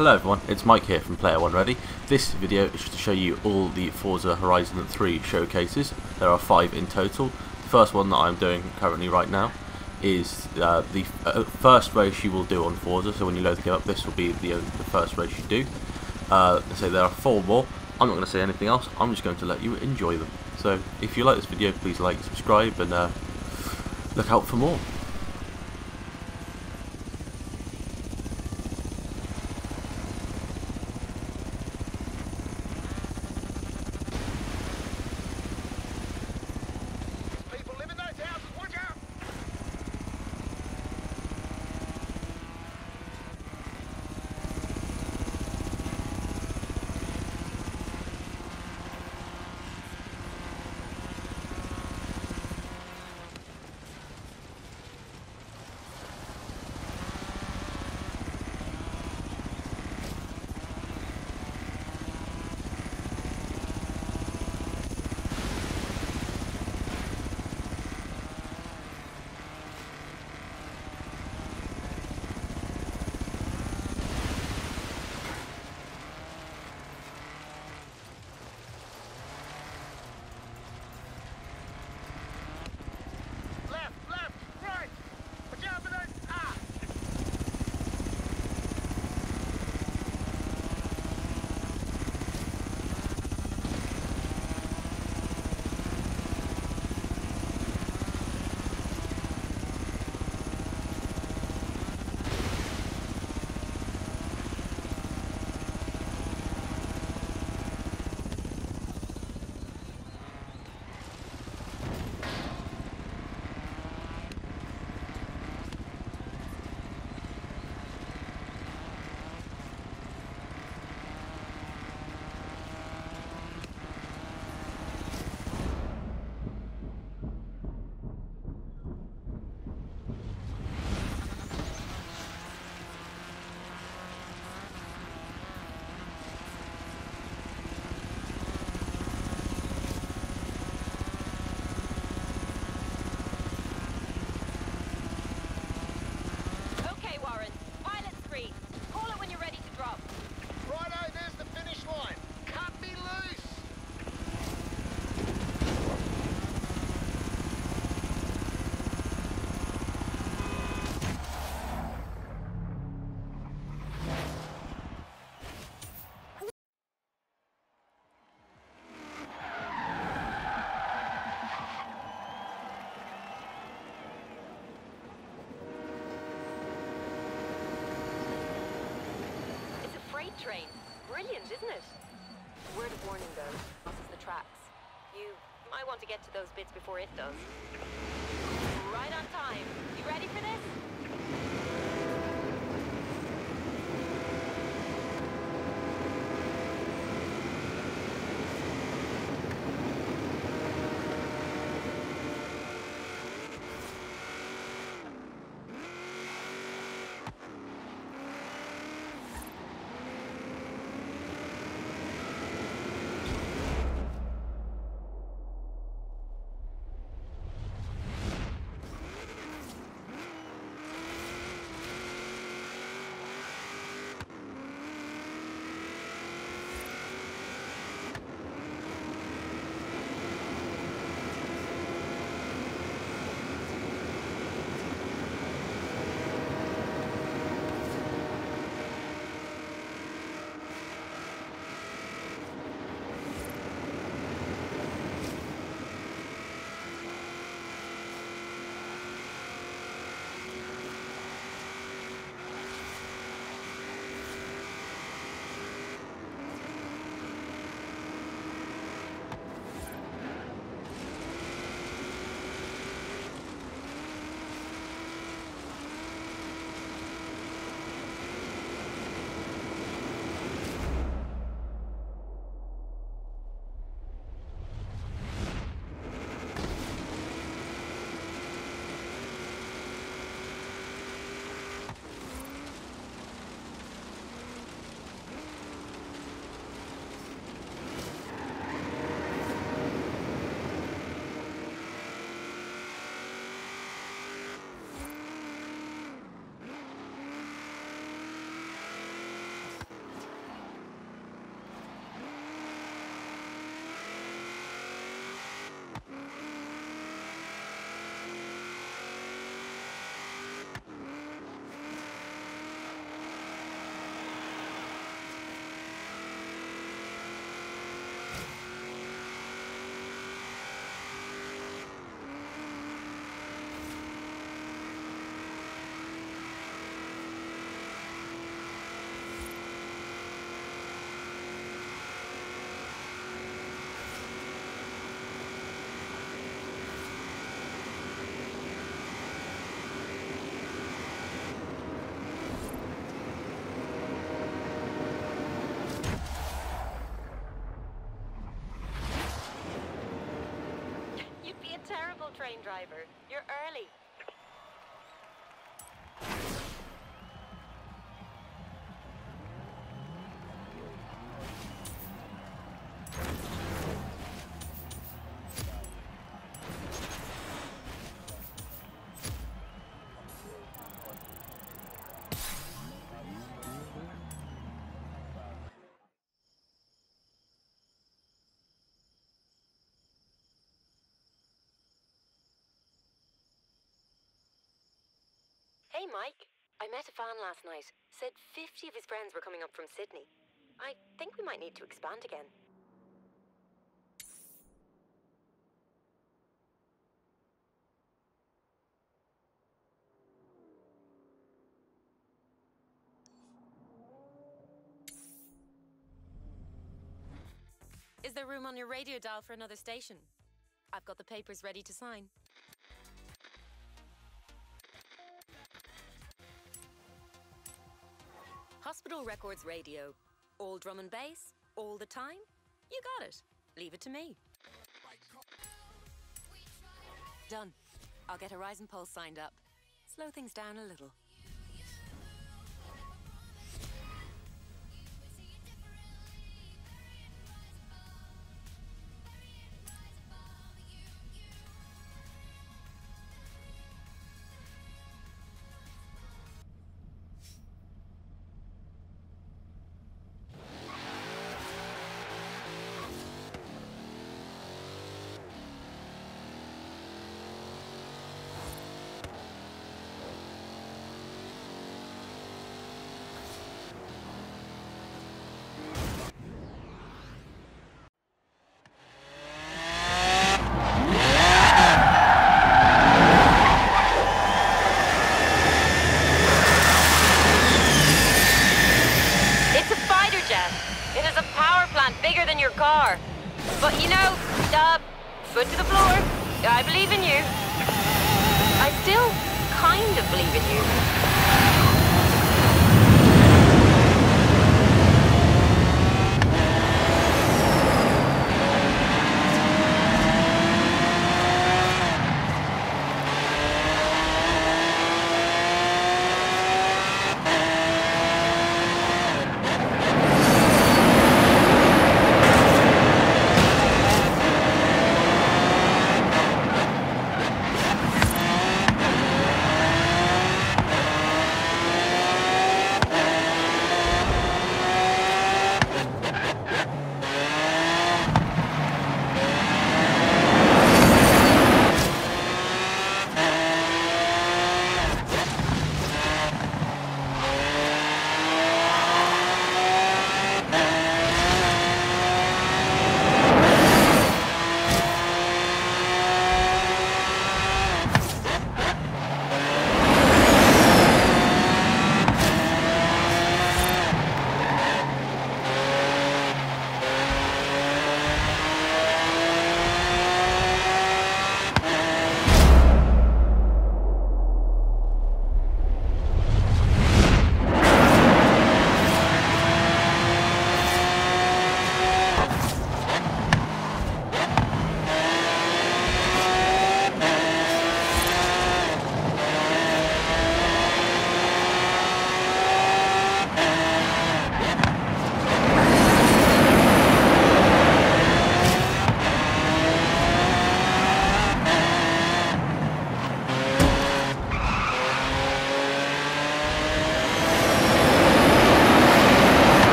Hello everyone, it's Mike here from Player One Ready. This video is to show you all the Forza Horizon 3 showcases. There are five in total. The first one that I'm doing currently right now is uh, the uh, first race you will do on Forza, so when you load the game up this will be the, uh, the first race you do. Uh, so there are four more. I'm not going to say anything else, I'm just going to let you enjoy them. So if you like this video please like, subscribe and uh, look out for more. Train. Brilliant, isn't it? Word of warning, though. Crosses the tracks. You might want to get to those bits before it does. Right on time. You ready for this? Driver. You're early. Hey, Mike. I met a fan last night. Said 50 of his friends were coming up from Sydney. I think we might need to expand again. Is there room on your radio dial for another station? I've got the papers ready to sign. Hospital Records Radio. All drum and bass, all the time? You got it. Leave it to me. Done. I'll get Horizon Pulse signed up. Slow things down a little. Your car. But you know, foot to the floor. I believe in you. I still kind of believe in you.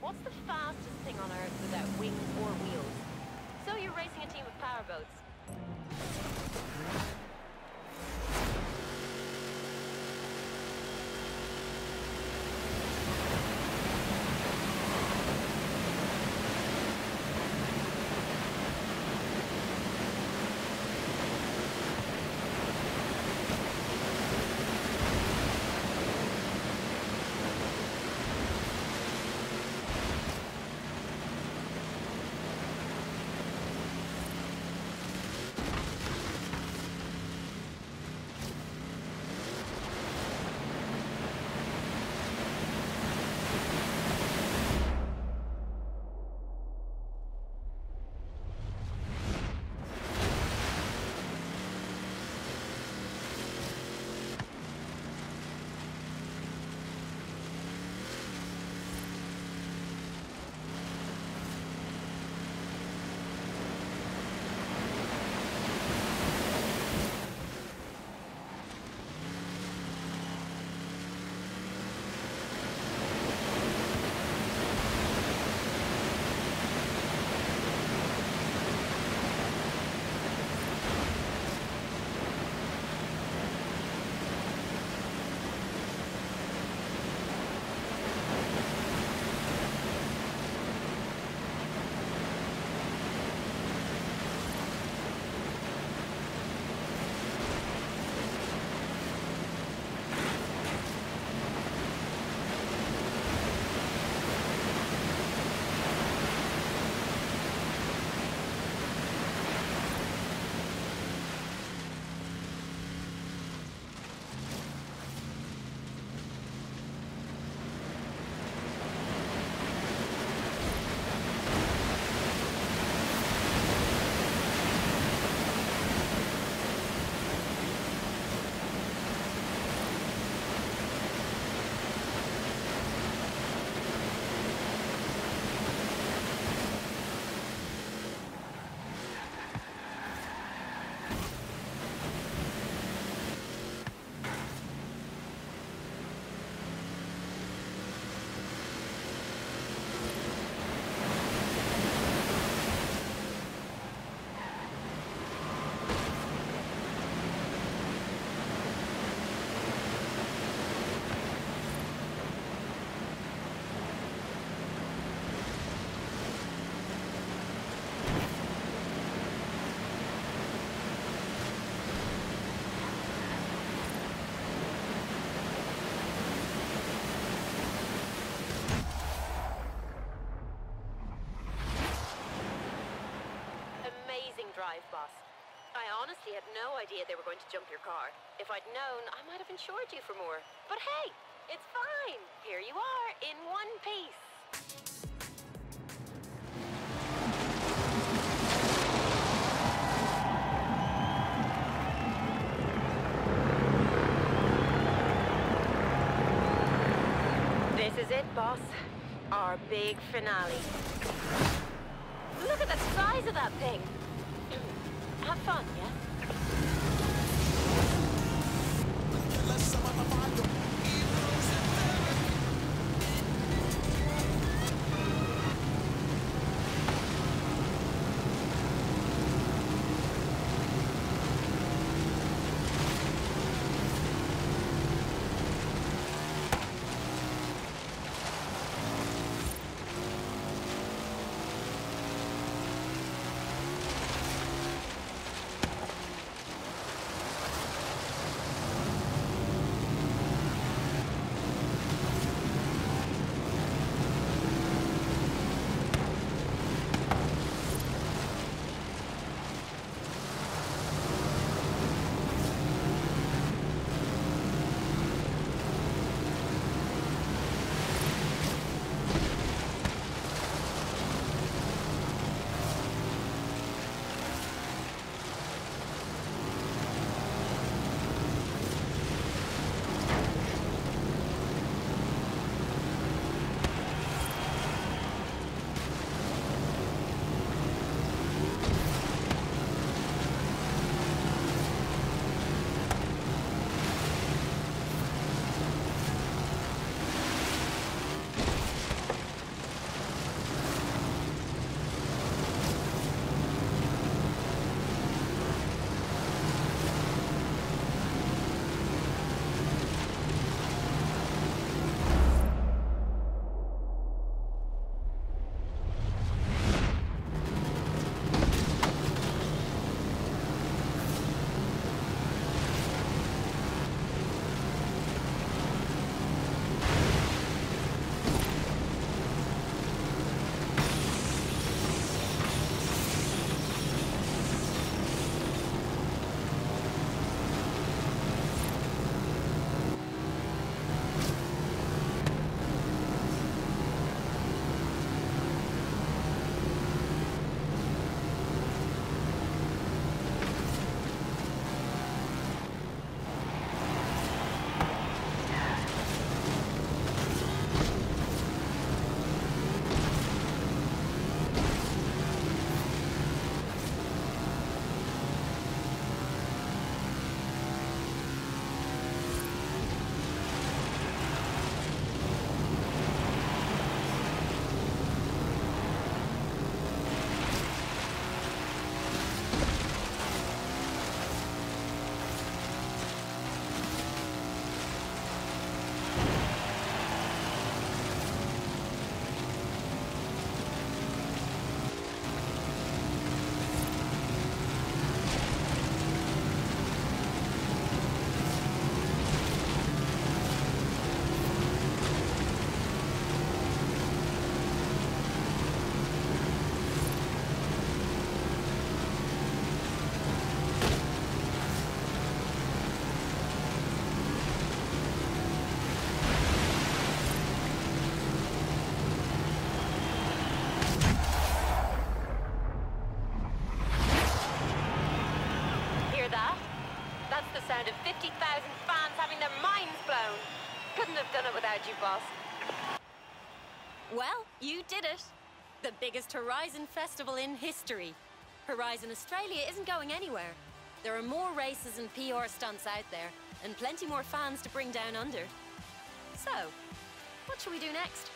What's the fastest thing on Earth without wings or wheels? So you're racing a team of powerboats. Drive, boss. I honestly had no idea they were going to jump your car. If I'd known, I might have insured you for more. But hey, it's fine. Here you are, in one piece. This is it, boss. Our big finale. Look at the size of that thing. Have fun, yeah? Done it without you, boss. Well, you did it. The biggest Horizon festival in history. Horizon Australia isn't going anywhere. There are more races and PR stunts out there, and plenty more fans to bring down under. So, what shall we do next?